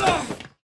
Ugh!